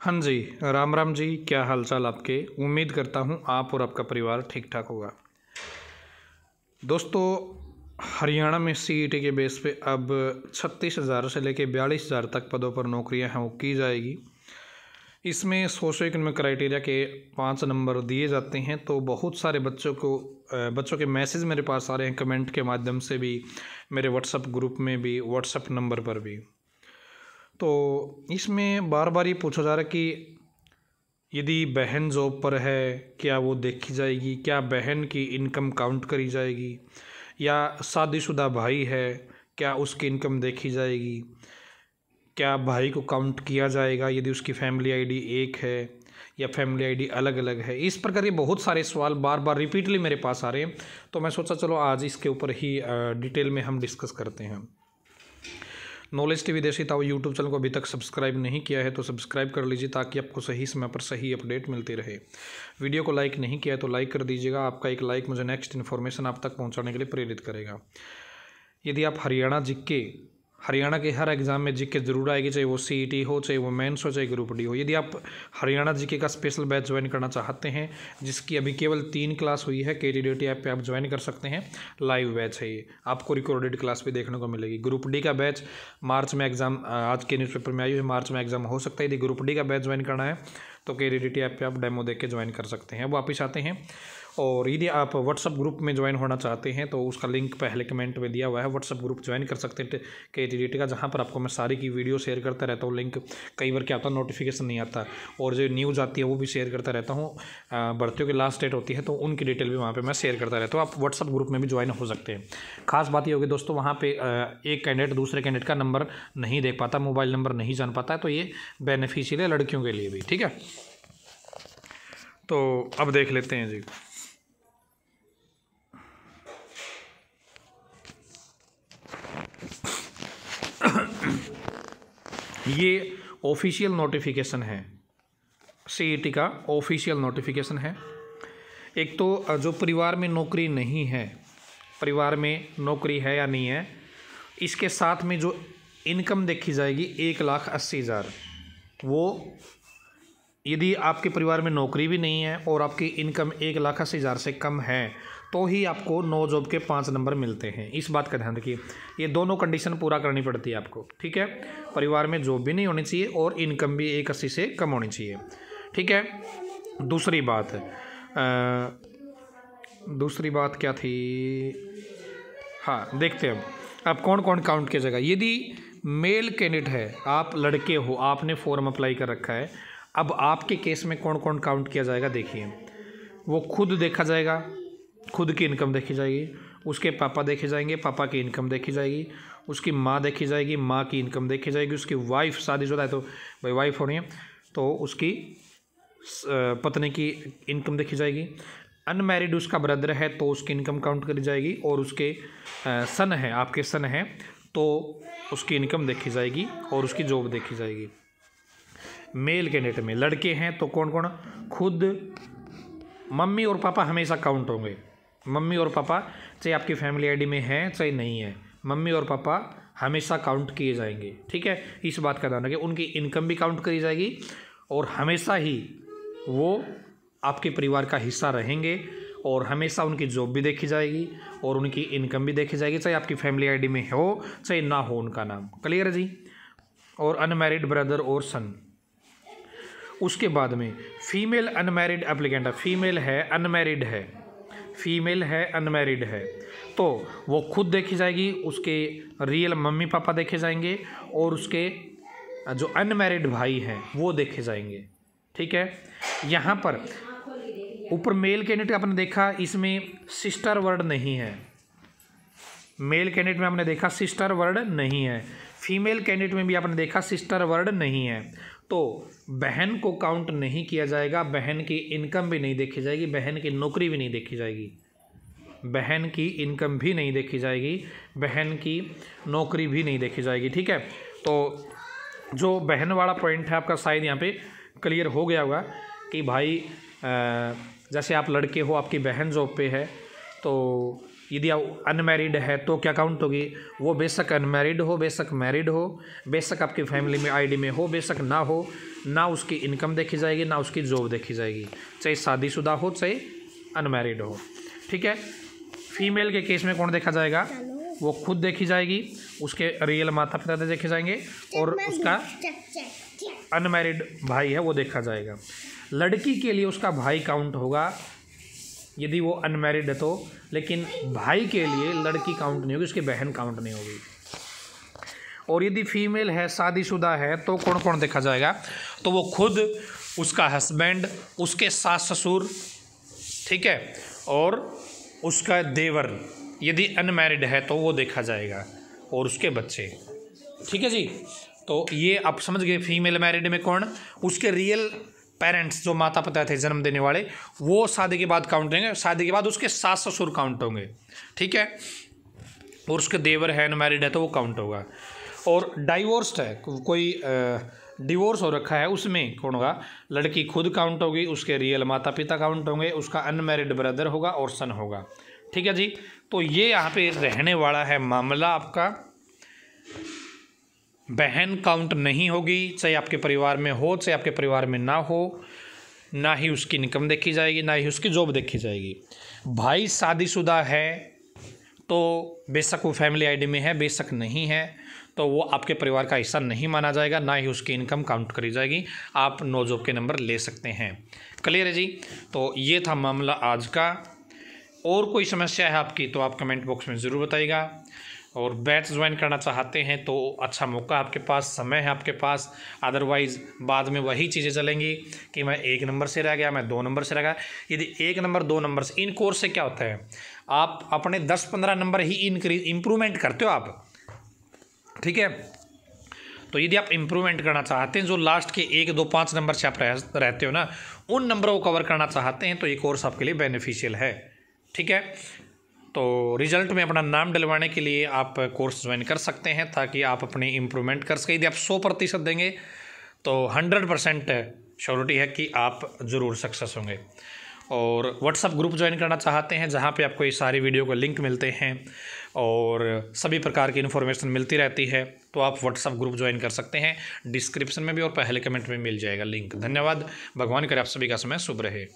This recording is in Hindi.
हाँ जी, राम राम जी, क्या हालचाल आपके? उम्मीद करता हूँ आप और आपका परिवार ठीक ठाक होगा। दोस्तों, हरियाणा में सी e के बेस पे अब छत्तीस हज़ार से लेकर बयालीस हज़ार तक पदों पर नौकरियाँ हैं, वो की जाएगी। इसमें सोशो इकोनॉमिक क्राइटेरिया के पाँच नंबर दिए जाते हैं तो बहुत सारे बच्चों को बच्चों के मैसेज मेरे पास आ रहे हैं कमेंट के माध्यम से भी, मेरे व्हाट्सअप ग्रुप में भी व्हाट्सअप नंबर पर भी। तो इसमें बार बार ये पूछा जा रहा है कि यदि बहन जॉब पर है, क्या वो देखी जाएगी? क्या बहन की इनकम काउंट करी जाएगी? या शादीशुदा भाई है, क्या उसकी इनकम देखी जाएगी? क्या भाई को काउंट किया जाएगा यदि उसकी फैमिली आईडी एक है या फैमिली आईडी अलग अलग है? इस प्रकार के बहुत सारे सवाल बार बार रिपीटली मेरे पास आ रहे हैं। तो मैं सोचा चलो आज इसके ऊपर ही डिटेल में हम डिस्कस करते हैं। नॉलेज टी विदेशी था वो यूट्यूब चैनल को अभी तक सब्सक्राइब नहीं किया है तो सब्सक्राइब कर लीजिए ताकि आपको सही समय पर सही अपडेट मिलती रहे। वीडियो को लाइक नहीं किया है तो लाइक कर दीजिएगा। आपका एक लाइक मुझे नेक्स्ट इन्फॉर्मेशन आप तक पहुँचाने के लिए प्रेरित करेगा। यदि आप हरियाणा जिक्के हरियाणा के हर एग्ज़ाम में जीके ज़रूर आएगी, चाहे वो सी हो, चाहे वो मेंस हो, चाहे ग्रुप डी हो। यदि आप हरियाणा जीके का स्पेशल बैच ज्वाइन करना चाहते हैं, जिसकी अभी केवल तीन क्लास हुई है के टी ऐप पे आप ज्वाइन कर सकते हैं लाइव बैच है ये। आपको रिकॉर्डेड क्लास भी देखने को मिलेगी। ग्रुप डी का बैच मार्च में एग्ज़ाम आज के न्यूज़पेपर में आई हुई मार्च में एग्ज़ाम हो सकता है। यदि ग्रुप डी का बैच ज्वाइन करना है तो के टी ऐप पर आप डेमो देख के ज्वाइन कर सकते हैं। अब वापिस आते हैं। और यदि आप व्हाट्सअप ग्रुप में ज्वाइन होना चाहते हैं तो उसका लिंक पहले कमेंट में दिया हुआ है। व्हाट्सअप ग्रुप ज्वाइन कर सकते हैं के टी का, जहाँ पर आपको मैं सारी की वीडियो शेयर करता रहता हूँ। लिंक कई बार क्या होता है नोटिफिकेशन नहीं आता। और जो न्यूज़ आती है, वो भी शेयर करता रहता हूँ। भर्तियों की लास्ट डेट होती है तो उनकी डिटेल भी वहाँ पर मैं शेयर करता रहता हूँ। आप व्हाट्सअप ग्रुप में भी ज्वाइन हो सकते हैं। खास बात ये होगी दोस्तों, वहाँ पर एक कैंडिडेट दूसरे कैंडिडेट का नंबर नहीं देख पाता मोबाइल नंबर नहीं जान पाता है तो ये बेनिफिशियल है लड़कियों के लिए भी, ठीक है? तो अब देख लेते हैं जी। ये ऑफिशियल नोटिफिकेशन है। सी e का ऑफिशियल नोटिफिकेशन है। एक तो जो परिवार में नौकरी नहीं है, परिवार में नौकरी है या नहीं है, इसके साथ में जो इनकम देखी जाएगी, एक लाख अस्सी हज़ार। वो, यदि आपके परिवार में नौकरी भी नहीं है और आपकी इनकम एक लाख अस्सी हज़ार से कम है तो ही आपको नो जॉब के पाँच नंबर मिलते हैं। इस बात का ध्यान रखिए। ये दोनों कंडीशन पूरा करनी पड़ती है आपको ठीक है? परिवार में जॉब भी नहीं होनी चाहिए और इनकम भी एक अस्सी से कम होनी चाहिए ठीक है? दूसरी बात आ, दूसरी बात क्या थी? हाँ देखते हैं अब। कौन कौन काउंट किया जाएगा? यदि मेल कैंडिडेट है आप लड़के हो आपने फॉर्म अप्लाई कर रखा है अब आपके केस में कौन कौन काउंट किया जाएगा? देखिए। वो खुद देखा जाएगा खुद की इनकम देखी जाएगी, उसके पापा देखे जाएँगे, पापा की इनकम देखी जाएगी, उसकी माँ देखी जाएगी, माँ की इनकम देखी जाएगी, उसकी वाइफ शादीशुदा है तो भाई वाइफ होनी है तो उसकी पत्नी की इनकम देखी जाएगी। अनमेरिड उसका ब्रदर है तो उसकी इनकम काउंट करी जाएगी और उसके सन है, आपके सन हैं तो उसकी इनकम देखी जाएगी और उसकी जॉब देखी जाएगी। मेल कैंडिडेट में लड़के हैं तो कौन कौन खुद, मम्मी और पापा हमेशा काउंट होंगे। मम्मी और पापा, चाहे आपकी फैमिली आईडी में है, चाहे नहीं है, मम्मी और पापा हमेशा काउंट किए जाएँगे, ठीक है? इस बात का ध्यान रखें। उनकी इनकम भी काउंट करी जाएगी और हमेशा ही वो आपके परिवार का हिस्सा रहेंगे और हमेशा उनकी जॉब भी देखी जाएगी और उनकी इनकम भी देखी जाएगी, चाहे आपकी फैमिली आईडी में हो, चाहे ना हो उनका नाम। क्लियर है जी? और अनमेरिड ब्रदर और सन उसके बाद में फीमेल अनमेरिड एप्लीकेंट फीमेल है अनमेरिड है। फीमेल है अनमेरिड है। तो वो खुद देखी जाएगी, उसके रियल मम्मी पापा देखे जाएँगे और उसके जो अनमेरिड भाई हैं, वो देखे जाएँगे। ठीक है? यहाँ पर ऊपर मेल कैंडिडेट आपने देखा, इसमें सिस्टर वर्ड नहीं है। मेल कैंडिडेट में आपने देखा सिस्टर वर्ड नहीं है। फीमेल कैंडिडेट में भी आपने देखा सिस्टर वर्ड नहीं है। तो बहन को काउंट नहीं किया जाएगा, बहन की इनकम भी नहीं देखी जाएगी, बहन की नौकरी भी नहीं देखी जाएगी। बहन की इनकम भी नहीं देखी जाएगी, बहन की नौकरी भी नहीं देखी जाएगी, ठीक है? तो जो बहन वाला पॉइंट है आपका, शायद यहाँ पे क्लियर हो गया होगा कि भाई जैसे आप लड़के हो, आपकी बहन जॉब पे है तो यदि अनमेरिड है तो क्या काउंट होगी? वो बेशक अनमेरिड हो बेशक मैरिड हो बेशक आपकी फैमिली में आईडी में हो बेशक ना हो ना उसकी इनकम देखी जाएगी ना उसकी जॉब देखी जाएगी। चाहे शादीशुदा हो चाहे अनमैरिड हो। ठीक है? फीमेल के केस में कौन देखा जाएगा? वो खुद देखी जाएगी उसके रियल माता पिता देखे जाएँगे और उसका अनमैरिड भाई है वो देखा जाएगा। लड़की के लिए उसका भाई काउंट होगा यदि वो अनमैरिड है तो लेकिन भाई के लिए लड़की काउंट नहीं होगी, उसकी बहन काउंट नहीं होगी। और यदि फीमेल है, शादीशुदा है तो कौन कौन देखा जाएगा? तो वो खुद, उसका हस्बैंड उसके सास ससुर, ठीक है? और उसका देवर, यदि अनमैरिड है तो वो देखा जाएगा। और उसके बच्चे, ठीक है जी? तो ये आप समझ गए फीमेल मैरिड में कौन? उसके रियल पेरेंट्स जो माता पिता थे जन्म देने वाले, वो शादी के बाद काउंट होंगे शादी के बाद उसके सास ससुर काउंट होंगे। ठीक है? और उसके देवर है अनमैरिड है तो वो काउंट होगा। और डाइवोर्स्ड है कोई डिवोर्स हो रखा है, उसमें कौन होगा? लड़की खुद काउंट होगी, उसके रियल माता पिता काउंट होंगे, उसका अनमैरिड ब्रदर होगा और सन होगा। ठीक है जी? तो ये यहाँ पे रहने वाला है मामला आपका। बहन काउंट नहीं होगी, चाहे आपके परिवार में हो, चाहे आपके परिवार में ना हो, ना ही उसकी इनकम देखी जाएगी, ना ही उसकी जॉब देखी जाएगी। भाई शादीशुदा है तो बेशक वो फैमिली आईडी में है, बेशक नहीं है तो वो आपके परिवार का हिस्सा नहीं माना जाएगा, ना ही उसकी इनकम काउंट करी जाएगी। आप नो जॉब के नंबर ले सकते हैं। क्लियर है जी? तो ये था मामला आज का। और कोई समस्या है आपकी तो आप कमेंट बॉक्स में ज़रूर बताइएगा। और बैच ज्वाइन करना चाहते हैं तो अच्छा मौका आपके पास समय है आपके पास। अदरवाइज़ बाद में वही चीज़ें चलेंगी कि मैं एक नंबर से रह गया मैं दो नंबर से रह गया। यदि एक नंबर दो नंबर से इन कोर्स से क्या होता है? आप अपने दस पंद्रह नंबर ही इनक्रीज इम्प्रूवमेंट करते हो आप। ठीक है? तो यदि आप इम्प्रूवमेंट करना चाहते हैं जो लास्ट के एक दो पाँच नंबर से आप रह, रहते हो ना उन नंबरों को कवर करना चाहते हैं तो ये कोर्स आपके लिए बेनिफिशियल है। ठीक है? तो रिज़ल्ट में अपना नाम डलवाने के लिए आप कोर्स ज्वाइन कर सकते हैं ताकि आप अपनी इम्प्रूवमेंट कर सकें। यदि आप सौ प्रतिशत देंगे तो हंड्रेड परसेंट श्योरिटी है कि आप ज़रूर सक्सेस होंगे। और व्हाट्सअप ग्रुप ज्वाइन करना चाहते हैं, जहाँ पे आपको ये सारी वीडियो के लिंक मिलते हैं और सभी प्रकार की इन्फॉर्मेशन मिलती रहती है तो आप व्हाट्सअप ग्रुप ज्वाइन कर सकते हैं। डिस्क्रिप्शन में भी और पहले कमेंट में मिल जाएगा लिंक धन्यवाद। भगवान करे आप सभी का समय शुभ रहे।